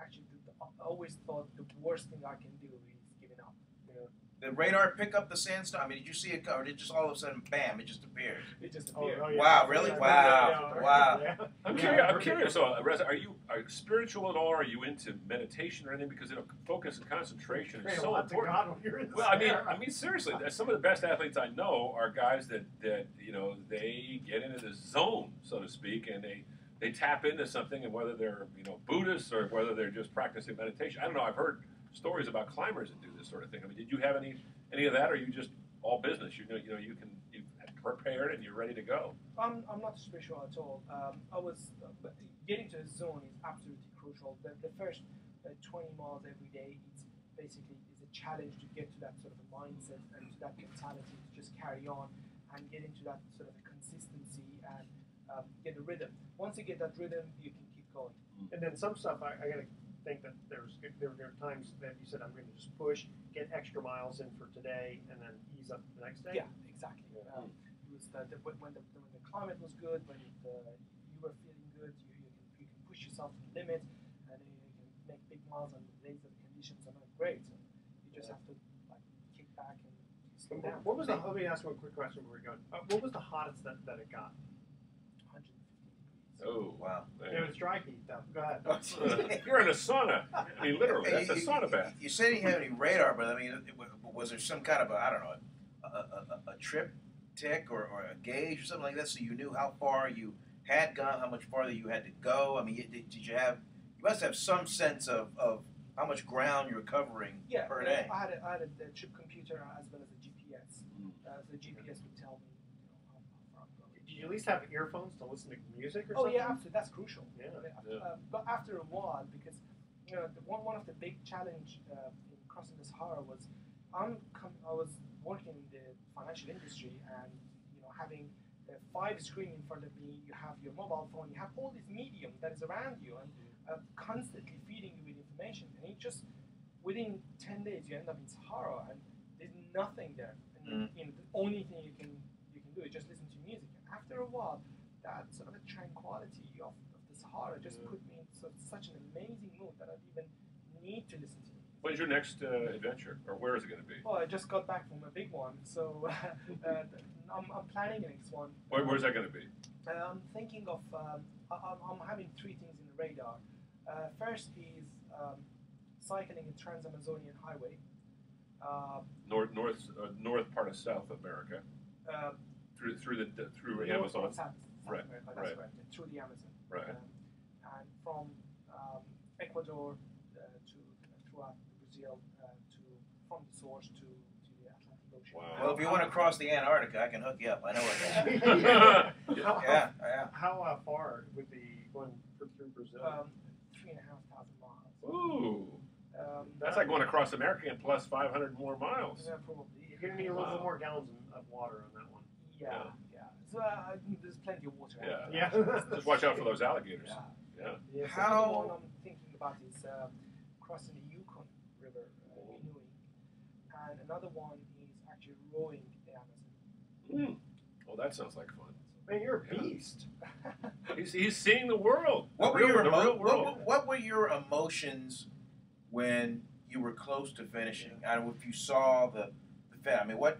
actually, the, I always thought the worst thing I can do is giving up. You know, The radar pick up the sandstone. I mean, did you see it, or did it just all of a sudden, bam, it just appeared? it just Oh, appeared. oh, yeah. Wow, really? Yeah, Wow. yeah, Wow. yeah. I'm curious. I'm curious. So, uh, Reza, are you are you spiritual at all? Are you into meditation or anything? Because you know, focus and concentration is so important. God when you're in Well, I mean, Sahara. I mean, seriously, some of the best athletes I know are guys that that you know they get into the zone, so to speak, and they they tap into something, and whether they're you know Buddhists or whether they're just practicing meditation, I don't know. I've heard stories about climbers that do this sort of thing. I mean, did you have any any of that, or are you just all business? You know, you know, you can you prepared and you're ready to go. I'm, I'm not spiritual at all. Um, I was uh, getting to a zone is absolutely crucial. The, the first uh, 20 miles every day, it's basically is a challenge to get to that sort of a mindset and to that mentality to just carry on and get into that sort of a consistency and um, get a rhythm. Once you get that rhythm, you can keep going. And then some stuff, I, I gotta think that there's there, there are times that you said I'm going to just push, get extra miles in for today, and then ease up the next day. Yeah, exactly. Um, it was the, the, when, when the when the climate was good, when it, uh, you were feeling good, you, you can you can push yourself to the limit, and you can make big miles on the days that the conditions are not great. So you just have to like kick back and slow down. What was the? Let me ask a quick question before we go. Uh, what was the hottest that, that it got? 150 degrees. Oh, Wow. It was dry heat, though. Go ahead. you're in a sauna. I mean, literally, that's a You- sauna bath. You said you didn't have any radar, but I mean, it- it- was there some kind of a I don't know, a, a, a, a trip tick or, or a gauge or something like that, so you knew how far you had gone, how much farther you had to go? I mean, you- did, did you have? You must have some sense of, of how much ground you're covering Yeah, per day. I had a, I had a, a chip computer as well as a GPS. Mm. Uh, so the GPS would tell me you know, how, how far I'm going. Did you at least have earphones to listen to music or Oh something? yeah, absolutely. That's crucial. Yeah. Yeah. Uh, but after a while, because you know, the, one one of the big challenge uh, in crossing the Sahara was I'm I was working in the financial industry and you know having the five screen in front of me. You have your mobile phone. You have all this medium that is around you and uh, constantly feeding you with information. And it just within ten days you end up in Sahara and there's nothing there. And you, you know the only thing you can you can do is just listen to music. And after a while, that sort of a tranquility of, of the Sahara just Yeah. put me in so, such an amazing mood that I didn't even need to listen to music. When's your next uh, adventure, or where is it going to be? Well, I just got back from a big one, so uh, I'm, I'm planning the next one. Where, where's that going to be? Uh, I'm thinking of, um, I, I'm, I'm having three things in the radar. Uh, first is um, cycling a Trans-Amazonian highway. Uh, North, north, uh, north part of South America, uh, through through the through North Amazon. South, South Right, America, that's right. correct, through the Amazon. Right. Um, and from um, Ecuador uh, to throughout Brazil uh, to from the source to, to the Atlantic Ocean. Wow. Well, if you want to cross the Antarctica, I can hook you up. I know where that is. yeah. How, Yeah, yeah. how uh, far would be going through Brazil? Um, three and a half thousand miles. Ooh, Um, that's like going across America and plus 500 more miles. yeah, probably. You're going to need a little Wow. bit more gallons of water on that one. Yeah, yeah. So uh, there's plenty of water. out Yeah. there. Yeah. Just watch out for those alligators. Yeah. Yeah. Yeah. The How- one I'm thinking about is um, crossing the Yukon River, uh, canoeing, and another one is actually rowing the Amazon. Hmm. Oh, that sounds like fun. Man, you're a beast. He's, he's seeing the world. What the were real, your emo- real world. what, what were your emotions when you were close to finishing? And if you saw the the fin, I mean, what?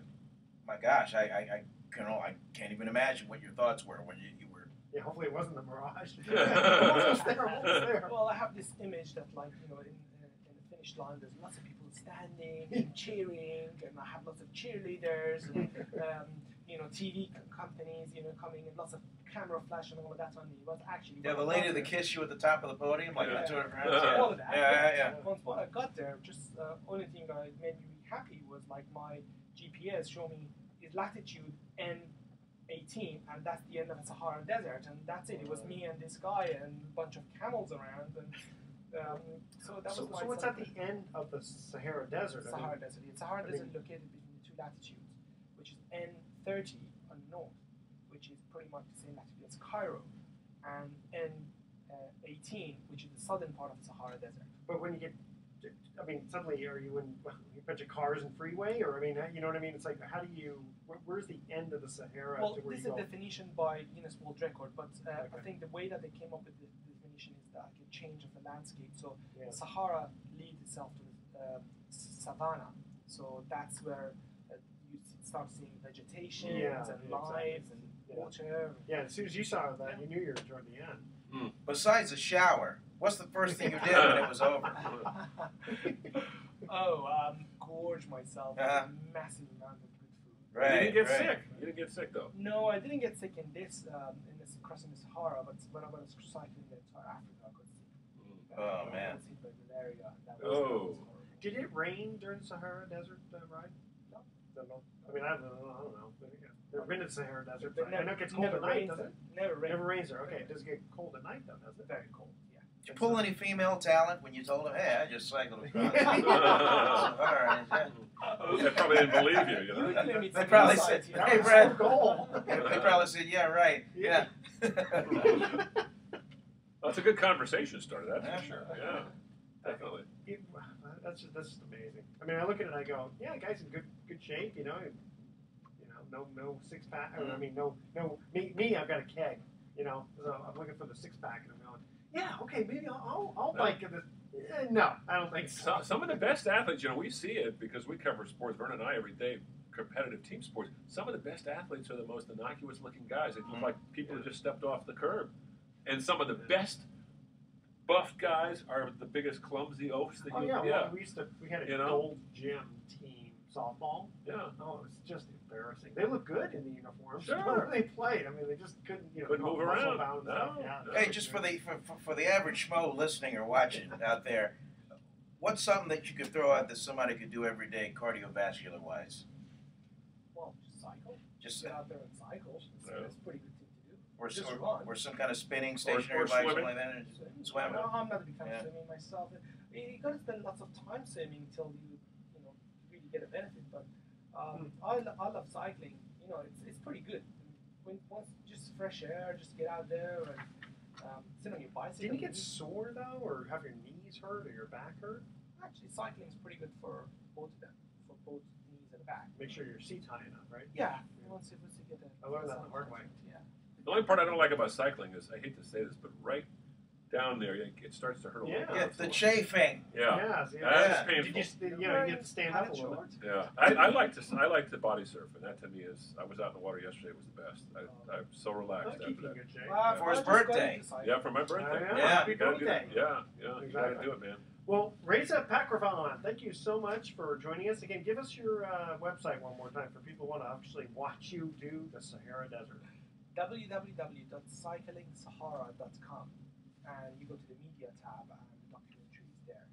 My gosh, I I, I can I can't even imagine what your thoughts were when you, you were. Yeah, hopefully it wasn't the Mirage. what was there? What was there? Well, I have this image that, like, you know, in, in, in the finish line, there's lots of people standing and cheering, and I have lots of cheerleaders, and, um, you know, TV companies, you know, coming, and lots of camera flash and all of that on me. But actually, Yeah, the lady that kissed you at the top of the podium, like Yeah. the Tour de France. Uh, Yeah, all of that. yeah, yeah. Once when I got there, just uh, only thing that made me happy was like my GPS showed me its latitude N18, and that's the end of the Sahara Desert, and that's it. It was me and this guy and a bunch of camels around, and um, so that so, was my so what's at the end of the Sahara Desert? I mean, Sahara Desert. It's Sahara I Desert mean- located between the two latitudes, which is N30 on the north, which is pretty much the same latitude as Cairo, and N18, which is the southern part of the Sahara Desert. But when you get, I mean, suddenly are you in a bunch of cars and freeway, or I mean, you know what I mean? It's like, how do you? Where, where's the end of the Sahara Well, to where this is a definition by Guinness World Record, but uh, I think the way that they came up with the definition is like a change of the landscape. So Yeah. Sahara leads itself to the uh, savanna, so that's where uh, you start seeing vegetation Yeah, and yeah, exactly. lives and Yeah. water. Yeah, as soon as you saw that, you knew you were toward the end. Besides the shower, what's the first thing you did when it was over? oh, um, gorge myself with Uh-huh. a massive amount of good food. you Right, didn't get right. sick. You didn't get sick though. No, I didn't get sick in this um, in this crossing the Sahara, but when I was cycling the entire Africa, I got sick. Oh, I man. got sick by malaria. That was, Oh. that was. Did it rain during the Sahara Desert uh, ride? No. Don't know. I mean, I don't know. I don't know. But, yeah. Never been to the Sahara Desert. But but I know it gets cold at night, doesn't it? Never rains. Never rains there. Okay, it does get cold at night, though, doesn't it? Very cold. Yeah. Did you pull any female talent when you told them, hey, I just cycled across? All right. They probably didn't believe you. You You know. would They probably said, you hey, Brad. our goal. They probably said, yeah, right. Yeah. That's a good conversation starter. That's Yeah. for sure. Yeah, definitely. It- that's just, that's just amazing. I mean, I look at it and I go, yeah, the guy's in good good shape. You know, no no six pack. I mean, no no me me. I've got a keg. You know, so I'm looking for the six pack, and I'm going, yeah, okay, maybe I'll I'll, bike this. Eh, no, I don't think so. Some, some of the best athletes, you know, we see it because we cover sports. Vernon and I every day, competitive team sports. Some of the best athletes are the most innocuous-looking guys. They look Mhm. like people who just stepped off the curb. And some of the best buff guys are the biggest clumsy oafs that Oh you. yeah, yeah, well, we used to we had a You know? gold gym team softball. yeah. Oh, it was just embarrassing. They look good in the uniforms. Sure. But when they played, I mean, they just couldn't, you know, couldn't move around. No, stuff. Yeah. no. Hey, just for the for, for, for the average schmo listening or watching out there, what's something that you could throw out that somebody could do every day, cardiovascular wise? Well, just cycle. Just Get out there and cycle. That's, Yeah. it's a pretty good thing to do. or, just or, run. or some kind of spinning stationary or bike, something swimming. like that. and- Swimming. Swimming. No, I'm not a big fan Yeah. of swimming myself. You, you got to spend lots of time swimming until you, you know, really get a benefit. But um, I, lo- I love cycling. You know, it's, it's pretty good. When once just fresh air, just get out there and um, sit on your bicycle. Didn't you get sore though, or have your knees hurt or your back hurt? Actually, cycling is pretty good for both of them, for both knees and back. Make sure your seat's high enough, right? Yeah. Once you, once you get a, I learned that the hard way. Yeah. The only part I don't like about cycling is I hate to say this, but right down there it it starts to hurt a little. Yeah. bit. Yeah, the chafing. Yeah. Yeah. see, That that's- is painful. Did you, st- you know, you have to stand up a little. bit. Yeah, I, I like to I like to body surf, and that to me is I was out in the water yesterday. It was the best. I, I'm so relaxed I'll after keep you in that. good shape. Uh, For his I just got birthday. Yeah, for my birthday. Oh, yeah. Happy You gotta do birthday. it. Yeah, yeah, you Exactly. gotta do it, man. Well, Reza Pakravan, thank you so much for joining us. Again, give us your uh, website one more time for people who want to actually watch you do the Sahara Desert. www.cyclingsahara.com and you go to the media tab and the documentary is there.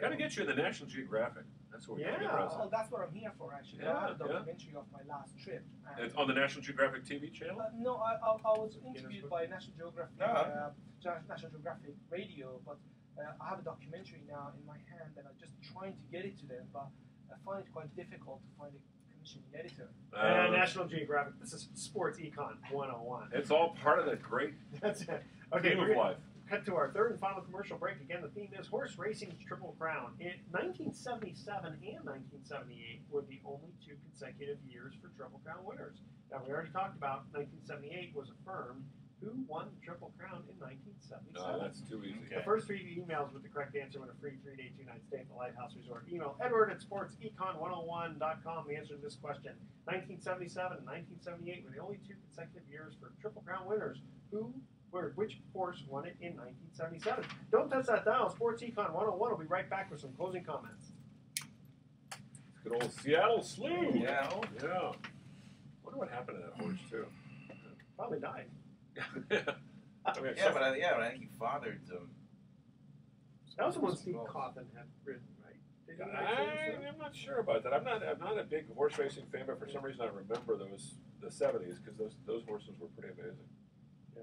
Gotta get you in the National Geographic. That's what we gotta get Yeah. Well, that's what I'm here for actually. Yeah, I have a yeah. documentary of my last trip. And, It's on the National Geographic TV channel. uh, no, I, I, I was interviewed by National Geographic, Ah. uh, National Geographic Radio, but uh, I have a documentary now in my hand and I'm just trying to get it to them, but I find it quite difficult to find a commissioning editor. and Um, National Geographic. This is Sports Econ 101. it's all part of the great That's it. Okay, theme of life. Cut to our third and final commercial break. Again, the theme is horse racing's Triple Crown. In 1977 and 1978 were the only two consecutive years for Triple Crown winners. Now, we already talked about 1978 was affirmed. Who won the Triple Crown in 1977? No, that's too easy. Okay. The first three emails with the correct answer win a free three-day, two-night stay at the Lighthouse Resort. Email Edward at sportsecon101.com. The answer to this question: 1977 and 1978 were the only two consecutive years for Triple Crown winners. Who, where, which horse won it in 1977? Don't touch that dial. Sports Econ 101 will be right back with some closing comments. Good old Seattle Slew. Yeah. Yeah. Wonder what happened to that horse too. Probably died. I mean, Yeah, but I, yeah, but I think he fathered them. That was the one Steve Cauthen had ridden, right? Did you guys see this? I, I'm not sure about that. I'm not. I'm not a big horse racing fan, but for some reason I remember those the '70s because those those horses were pretty amazing. Yeah.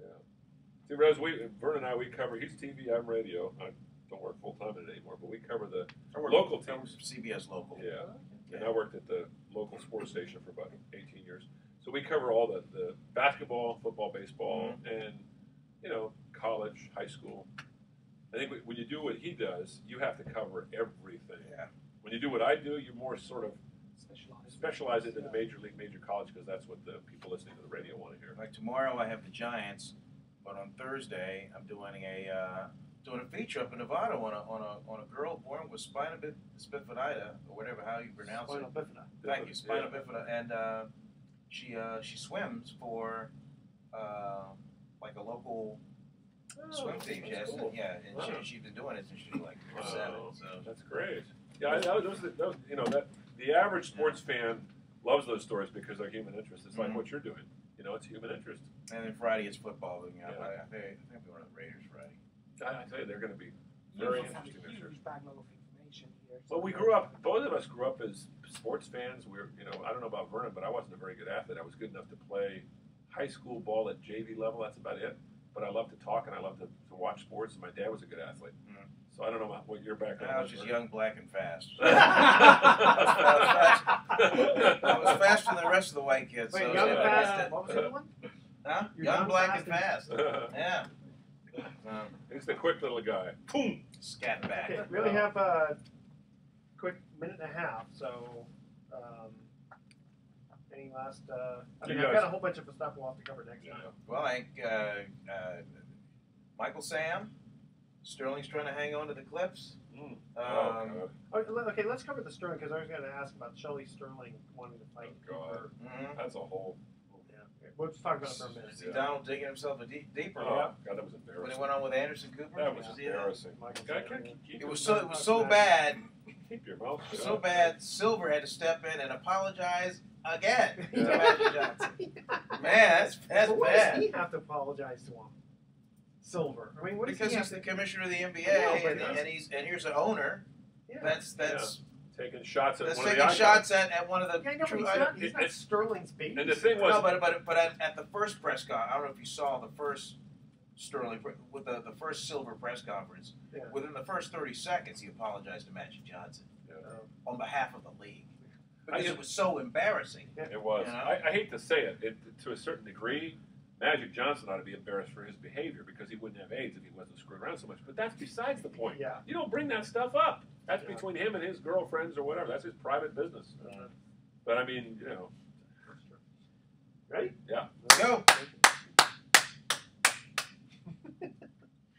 Yeah. See, Rose, we Vern and I we cover. He's TV, I'm radio. I don't work full time in it anymore, but we cover the I work Local with teams. CBS local. yeah. And I worked at the local sports station for about 18 years. So we cover all the, the basketball, football, baseball, mm-hmm. and, you know, college, high school. I think when you do what he does, you have to cover everything. Yeah. When you do what I do, you're more sort of Specialized. Specialize it in the major league, major college, because that's what the people listening to the radio want to hear. Like tomorrow, I have the Giants, but on Thursday, I'm doing a uh, doing a feature up in Nevada on a on a on a girl born with spina bif- bifida or whatever how you pronounce it. Spinal bifida. Thank you, spina Yeah. bifida, and uh, she uh, she swims for uh, like a local swim team. yes, that's has, cool. yeah, and Wow. she, she's been doing it since she was like Wow. seven. So That's great. Yeah, I, that was, that was, you know, that the average sports fan loves those stories because they're human interest. It's like Mhm. what you're doing. You know, it's human interest. and then Friday is football. You know, Yeah. I, I think I think we're on the Raiders Friday. I, I tell you, they're going to be. You Very just have a interesting this year. huge backlog of information here. Well, we grew up. Both of us grew up as sports fans. We're, you know, I don't know about Vernon, but I wasn't a very good athlete. I was good enough to play high school ball at JV level. That's about it. But I love to talk and I love to, to watch sports. And my dad was a good athlete. Mhm. So I don't know what- what your background I was is. just Vernon. young, black, and fast. I I was faster than the rest of the white kids. Wait, so young I and fast. it. What was the other one? Huh? You're Young, young, black, fast, and fast. Yeah. Um, He's the quick little guy. Boom. scat back. Okay, we only have a quick minute and a half, so um, any last? Uh, I mean, I've got a whole bunch of stuff we'll have to cover next time. Well, I think uh, uh, Michael Sam, Sterling's trying to hang on to the cliffs. Mm. Um, oh, God. Oh, Okay, let's cover the Sterling because I was going to ask about Shelley Sterling wanting to fight. Oh, God. Cooper. mhm. That's a whole. Yeah, okay, we'll just talk about it for a minute. See Donald digging himself a deep, deeper. Oh, God, that was embarrassing. When embarrassing. he went on with Anderson Cooper. That was See that? embarrassing. God, Sam, keep- keep It was so it was so bad, Keep your mouth shut. so bad. Silver had to step in and apologize again to Yeah. Magic Johnson. Man, that's that's But why does he have to apologize to him? Silver. I mean, what Because he he's have the commissioner of the NBA, know, and, and he's and here's an owner. Yeah. That's that's Taking shots at that's one of the icons. shots at, at one of the Yeah, I know, but true he's not, he's not It- Sterling's baby. And the thing was, No, but but but at, at the first press con, I don't know if you saw the first Sterling with the, the first Silver press conference. Yeah. Within the first thirty seconds, he apologized to Magic Johnson Yeah. on behalf of the league because just- it was so embarrassing. It was. You know? I, I hate to say it, it. To a certain degree, Magic Johnson ought to be embarrassed for his behavior because he wouldn't have AIDS if he wasn't screwing around so much. But that's besides the point. Yeah. You don't bring that stuff up. That's Yeah. between him and his girlfriends or whatever. That's his private business. Uh, But I mean, you know, Ready? Yeah. Let's Go.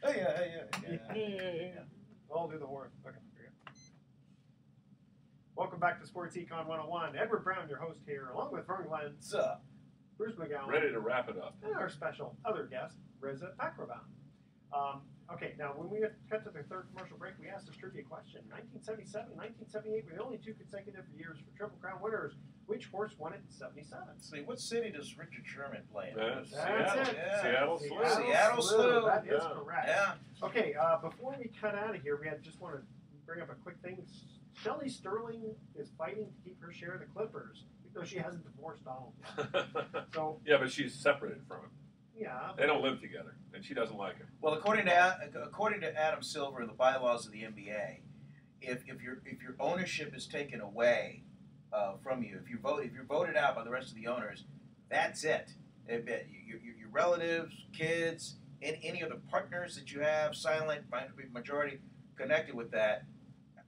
Oh yeah, yeah, yeah. yeah, yeah, yeah. I'll do the horn. Okay. here we go. Welcome back to Sports Econ 101. Edward Brown, your host here, along with Vern Glenn, What's up? Bruce McGowan, ready to wrap it up. and our special other guest, Reza Pakravan. Um, okay, now when we cut to the third commercial break, we asked a trivia question. 1977, 1978 were the only two consecutive years for Triple Crown winners. Which horse won it in 77? See, what city does Richard Sherman play in? That's That's Seattle. it. Yeah. Seattle Slew. Seattle Slew. That is Yeah. correct. Yeah. Okay, uh, before we cut out of here, we had just want to bring up a quick thing. Shelley Sterling is fighting to keep her share of the Clippers, even though she hasn't divorced Donald. yet. So yeah, but she's separated from him. yeah, They don't live together, and she doesn't like him. Well, according to A- according to Adam Silver, and the bylaws of the NBA, if, if your if your ownership is taken away uh, from you, if you vote if you're voted out by the rest of the owners, that's it. If it- your, your, your relatives, kids, and any of the partners that you have, silent mi- majority connected with that,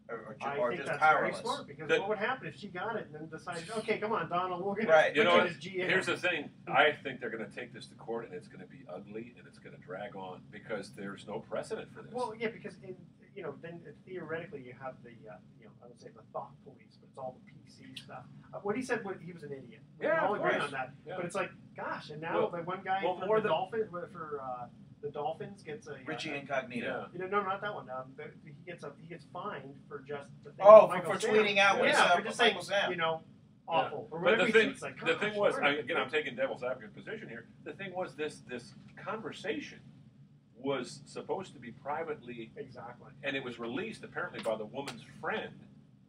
are, are, ju- I are think just that's powerless. very smart because The- what would happen if she got it and then decided, okay, come on, Donald, we're gonna Right. put You know you what? GM. Here's the thing. I think they're going to take this to court, and it's going to be ugly, and it's going to drag on because there's no precedent for this. Well, yeah, because in, you know, then theoretically you have the, uh, you know, I would say the thought police, but it's all the PC stuff. Uh, what he said, was he was an idiot. We Yeah, can all of agree course. on that. Yeah. But it's like, gosh, and now Well- the one guy well, for more the than- Dolphins, for uh, the Dolphins gets a Richie uh, Incognito. yeah. You know, no, not that one. Um, the, he gets a he gets fined for just the thing. Oh, for, for tweeting out Yeah, what yeah, for just saying, Sam. you know, awful or But the thing, like, the thing was, I, again, I'm taking devil's advocate position here. The thing was this this conversation was supposed to be privately, Exactly. and it was released apparently by the woman's friend,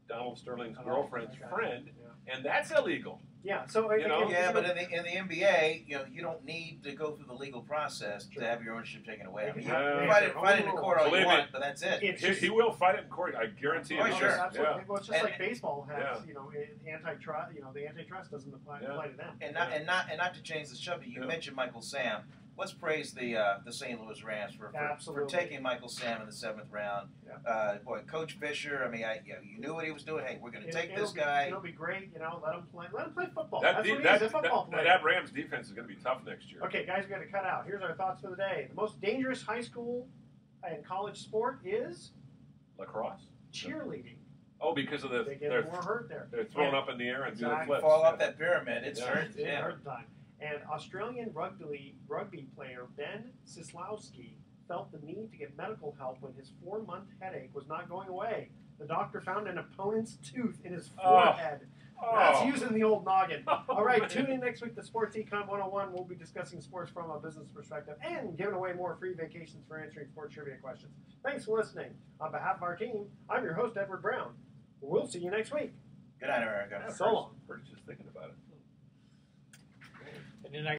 Donald Sterling's girlfriend's okay. friend, Yeah. and that's illegal. Yeah. So You know? Yeah, but in the in the NBA, you know, you don't need to go through the legal process Sure. to have your ownership taken away. I mean, you Yeah. can fight it, fight it in court all you Believe me. want, but that's it. It's He, just- he will fight it in court. I guarantee Oh, it. sure. Absolutely. Yeah. Well, it's just And- like baseball has, Yeah. you know, antitrust. You know, the antitrust doesn't apply, Yeah. apply to them. And not and not and not to change the subject. You Yeah. mentioned Michael Sam. Let's praise the uh, the St. Louis Rams for, for, for taking Michael Sam in the seventh round. Yeah. Uh, boy, Coach Fisher. I mean, I, you, know, you knew what he was doing. Hey, we're going to take this be- guy. It'll be great. You know, let him play. Let him play football. That, That's de- what he that, is. A football that, player. that Rams defense is going to be tough next year. Okay, guys, we got to cut out. Here's our thoughts for the day. The most dangerous high school and college sport is Lacrosse? cheerleading. Oh, because of the They get they're, more hurt there. they're thrown up in the air and do the Exactly. flips. fall yeah. off that pyramid. It's Yeah. hurt. It's Yeah. hurt time. And Australian rugby rugby player Ben Czislowski felt the need to get medical help when his four-month headache was not going away. The doctor found an opponent's tooth in his Oh. forehead. That's Oh. using the old noggin. Oh, All right, man. tune in next week to Sports Econ 101. We'll be discussing sports from a business perspective and giving away more free vacations for answering sports trivia questions. Thanks for listening. On behalf of our team, I'm your host, Edward Brown. We'll see you next week. Good night, America. So Kurt's- long. Kurt's just thinking about it. And then I